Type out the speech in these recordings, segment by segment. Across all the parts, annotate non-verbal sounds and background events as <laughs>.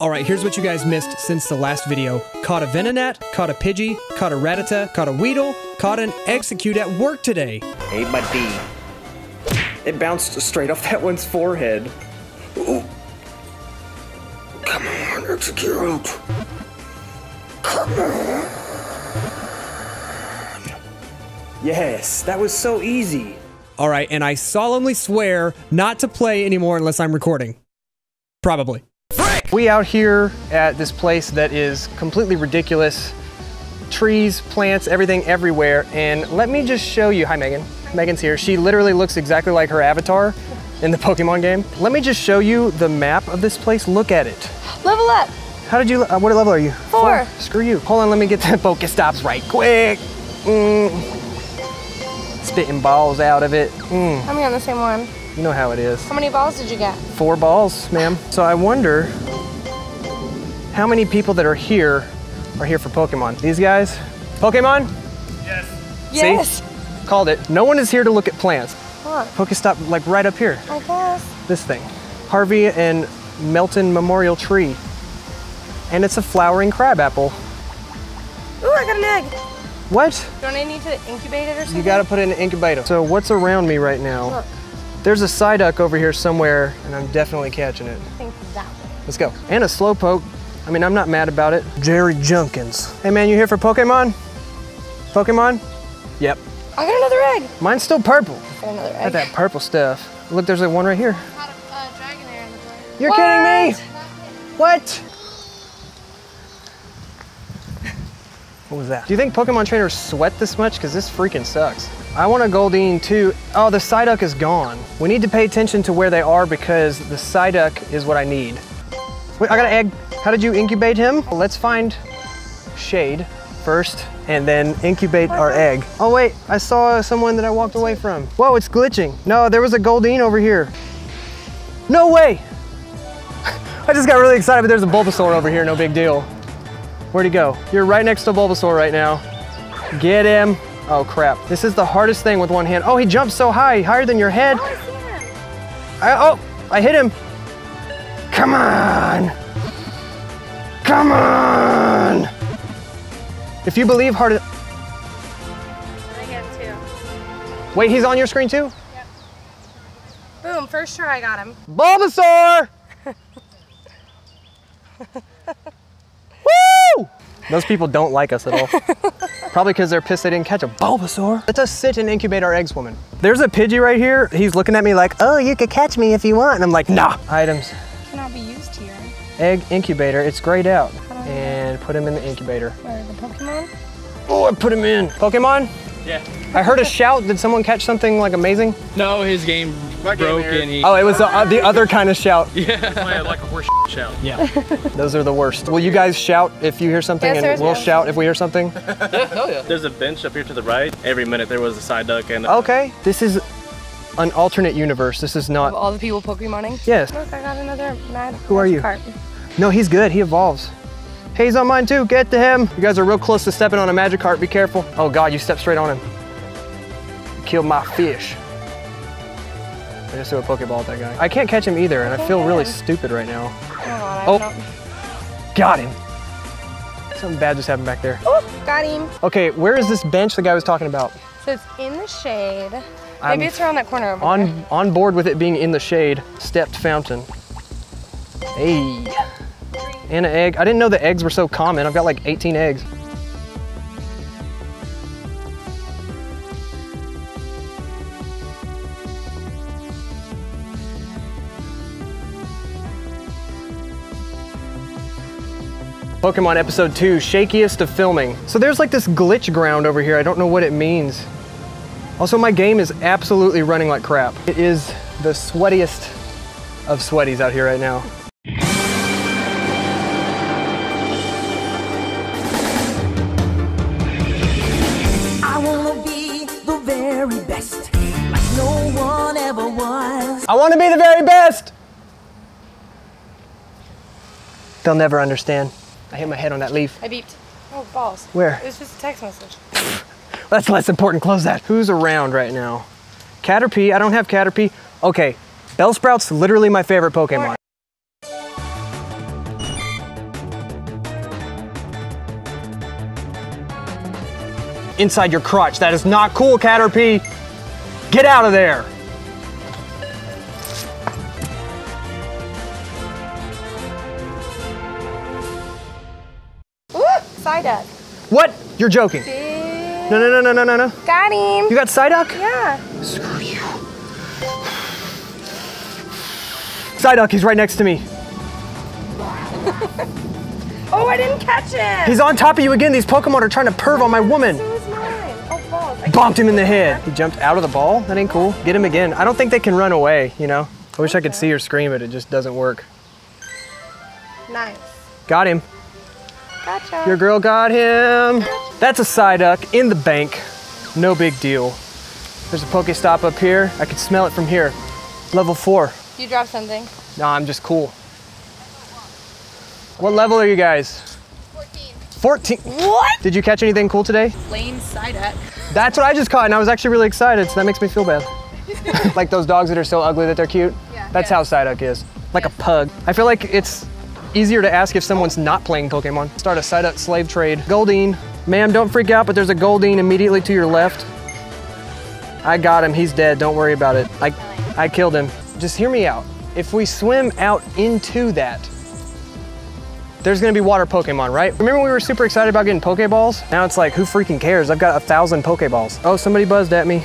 All right, here's what you guys missed since the last video. Caught a Venonat, caught a Pidgey, caught a Rattata, caught a Weedle, caught an Exeggcute at work today. Hey, buddy. It bounced straight off that one's forehead. Ooh. Come on, Exeggcute. Come on. Yes, that was so easy. All right, and I solemnly swear not to play anymore unless I'm recording. Probably. We out here at this place that is completely ridiculous. Trees, plants, everything everywhere. And let me just show you, hi Megan. Megan's here. She literally looks exactly like her avatar in the Pokemon game. Let me just show you the map of this place. Look at it. Level up. How did you, uh, what level are you? Four. Screw you. Hold on, let me get the Pokestops <laughs> right quick. Mm. Spitting balls out of it. Mm. I'm on the same one. You know how it is. How many balls did you get? Four balls, ma'am. So I wonder how many people that are here are here for Pokemon. These guys? Pokemon? Yes. Yes. Called it. No one is here to look at plants. What? Pokestop like right up here. I guess. This thing. Harvey and Melton Memorial Tree. And it's a flowering crabapple. Ooh, I got an egg. What? Don't I need to incubate it or something? You gotta put it in an incubator. So what's around me right now? Look. There's a Psyduck over here somewhere, and I'm definitely catching it. I think that way. Let's go. And a Slowpoke. I mean, I'm not mad about it. Jerry Junkins. Hey man, you here for Pokemon? Pokemon? Yep. I got another egg. Mine's still purple. I got another Got egg. that purple stuff. Look, there's like one right here. Got a uh, dragon there in the door. You're kidding me? What? What was that? Do you think Pokemon trainers sweat this much? Because this freaking sucks. I want a Goldeen too. Oh, the Psyduck is gone. We need to pay attention to where they are because the Psyduck is what I need. Wait, I got an egg. How did you incubate him? Let's find Shade first and then incubate our egg. Oh wait, I saw someone that I walked away from. Whoa, it's glitching. No, there was a Goldeen over here. No way! <laughs> I just got really excited, but there's a Bulbasaur over here, no big deal. Where'd he go? You're right next to Bulbasaur right now. Get him. Oh crap. This is the hardest thing with one hand. Oh, he jumped so high, higher than your head. Oh, I. I, oh, I hit him. Come on. Come on. If you believe hard, I get two. wait, he's on your screen too? Boom, first try I got him. Bulbasaur! <laughs> Woo! Those people don't like us at all. <laughs> Probably because they're pissed they didn't catch a Bulbasaur. Let us sit and incubate our eggs, woman. There's a Pidgey right here. He's looking at me like, oh, you could catch me if you want. And I'm like, nah. Items, egg incubator. It's grayed out. And put him in the incubator. Where the Pokemon? Oh, I put him in. Pokemon? Yeah. I heard a shout. Did someone catch something like amazing? No, his game broke and he. Oh, it was the, uh, the other kind of shout. <laughs> yeah, like a horse shout. Yeah. <laughs> Those are the worst. Will you guys shout if you hear something Yes, and we'll one. shout if we hear something? yeah, hell yeah. There's a bench up here to the right. Every minute there was a Psyduck and. Okay. This is an alternate universe. This is Of not. all the people Pokemoning? Yes. Look, I got another mad. Who are you? Magikarp. No, he's good. He evolves. Hey, he's on mine too. Get to him. You guys are real close to stepping on a Magikarp. Be careful. Oh God, you stepped straight on him. Killed my fish. I just threw a Pokeball at that guy. I can't catch him either, and I feel really stupid right now. Oh, Oh. Got him. Something bad just happened back there. Oh, got him. Okay, where is this bench the guy was talking about? So it's in the shade. Maybe I'm it's around that corner over there. On on board with it being in the shade. Stepped fountain. Hey. And an egg. I didn't know the eggs were so common. I've got like 18 eggs. Pokemon episode 2, shakiest of filming. So there's like this glitch ground over here. I don't know what it means. Also, my game is absolutely running like crap. It is the sweatiest of sweaties out here right now. want to be the very best. They'll never understand. I hit my head on that leaf. I beeped. Oh, balls. Where? It was just a text message. <laughs> That's less important. Close that. Who's around right now? Caterpie. I don't have Caterpie. Okay. Bellsprout's literally my favorite Pokemon. Inside your crotch. That is not cool, Caterpie. Get out of there. What? You're joking. No, no, no, no, no, no, no. Got him. You got Psyduck? yeah. Screw you. Psyduck, he's right next to me. <laughs> Oh, I didn't catch him. He's on top of you again. These Pokemon are trying to perv on my woman. So is mine. Oh, balls. I him in the head. He jumped out of the ball. That ain't cool. Get him again. I don't think they can run away, you know? I wish I could see her scream, but it just doesn't work. Nice. Got him. Gotcha. Your girl got him. That's a Psyduck in the bank. No big deal. There's a Pokestop up here. I can smell it from here. Level four. You dropped something. Nah, I'm just cool. What level are you guys? 14. 14. What? Did you catch anything cool today? Plain Psyduck. That's what I just caught, and I was actually really excited, so that makes me feel bad. <laughs> like those dogs that are so ugly that they're cute? Yeah. That's how Psyduck is. Like a pug. I feel like it's easier to ask if someone's not playing Pokemon. Start a side up slave trade. Goldeen. Ma'am, don't freak out, but there's a Goldeen immediately to your left. I got him, he's dead, don't worry about it. I, I killed him. Just hear me out. If we swim out into that, there's gonna be water Pokemon, right? Remember we were super excited about getting Pokeballs? Now it's like, who freaking cares? I've got a thousand Pokeballs. Oh, somebody buzzed at me.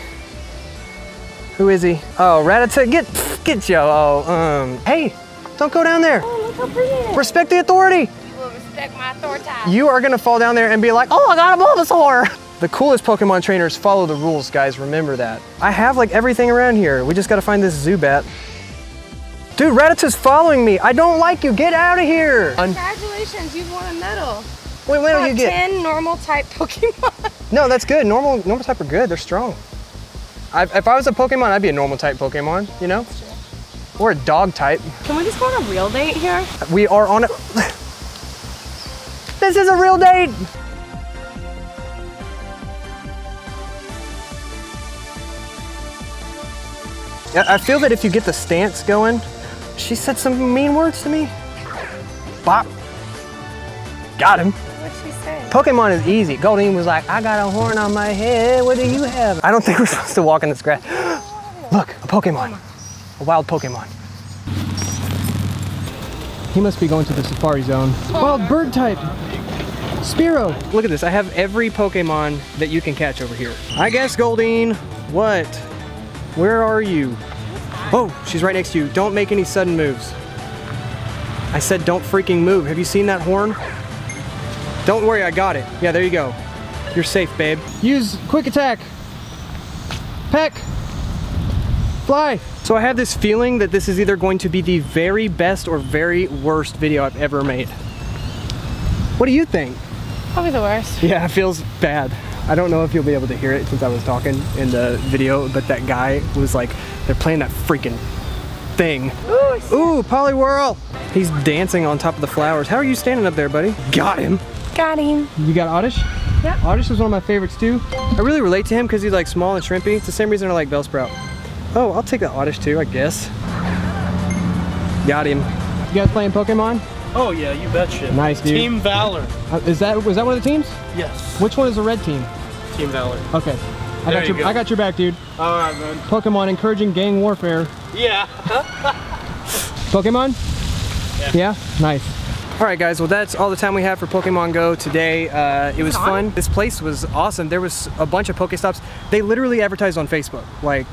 Who is he? Oh, Rattata, get, get yo. Oh, um, hey, don't go down there. Look how pretty. Respect the authority. You will respect my authority. You are gonna fall down there and be like, oh, I got a Bulbasaur. <laughs> The coolest Pokemon trainers follow the rules, guys, remember that. I have like everything around here. We just gotta find this Zubat. Dude, Rattata's following me. I don't like you, get out of here. Congratulations, you've won a medal. Wait, wait till you get. 10 normal type Pokemon. <laughs> No, that's good. Normal, normal type are good. They're strong. I, if I was a Pokemon, I'd be a normal type Pokemon. You know, or a dog type. Can we just go on a real date here? We are on a. <laughs> this is a real date. I feel that if you get the stance going, she said some mean words to me. Bop. Got him. What'd she say? Pokemon is easy. Goldeen was like, I got a horn on my head. What do you have? I don't think we're <laughs> supposed to walk in this grass. <gasps> Look, a Pokemon. A wild Pokemon. He must be going to the safari zone. Wild bird type. Spearow. Look at this. I have every Pokemon that you can catch over here. I guess Goldeen. What? Where are you? Oh, she's right next to you. Don't make any sudden moves. I said don't freaking move. Have you seen that horn? Don't worry, I got it. Yeah, there you go. You're safe, babe. Use quick attack. Peck. Fly. So I have this feeling that this is either going to be the very best or very worst video I've ever made. What do you think? Probably the worst. Yeah, it feels bad. I don't know if you'll be able to hear it since I was talking in the video, but that guy was like, they're playing that freaking thing. Ooh, Poliwhirl! He's dancing on top of the flowers. How are you standing up there, buddy? Got him. Got him. You got Oddish? Yeah. Oddish is one of my favorites too. I really relate to him because he's like small and shrimpy. It's the same reason I like Bellsprout. Oh, I'll take the Oddish too, I guess. Got him. You guys playing Pokemon? Oh yeah, you betcha. Nice, dude. Team Valor. Uh, is that was that one of the teams? Yes. Which one is the red team? Team Valor. Okay. I There got you your go. I got your back, dude. All right, man. Pokemon encouraging gang warfare. Yeah. Pokemon? Yeah. Nice. All right, guys. Well, that's all the time we have for Pokemon Go today. Uh, it was fun. This place was awesome. There was a bunch of Pokestops. They literally advertised on Facebook, like,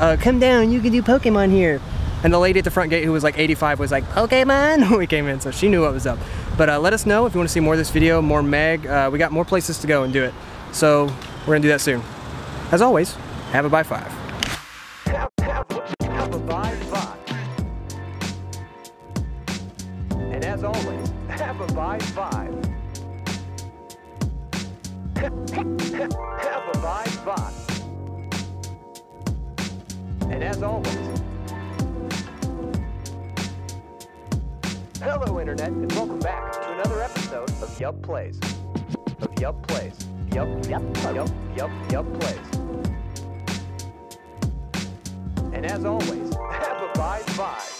uh, "Come down, you can do Pokemon here." And the lady at the front gate, who was like 85, was like, "Pokemon," when <laughs> we came in, so she knew what was up. But uh, let us know if you want to see more of this video, more Meg. Uh, we got more places to go and do it. So we're gonna do that soon. As always, have a bye five. And as always, have a vibe vibe. <laughs> have a vibe. And as always, hello internet, and welcome back to another episode of YuB Plays. Of YuB Plays. Yup, yup, yup, yup, yup Plays. And as always, <laughs> have a vibe vibe.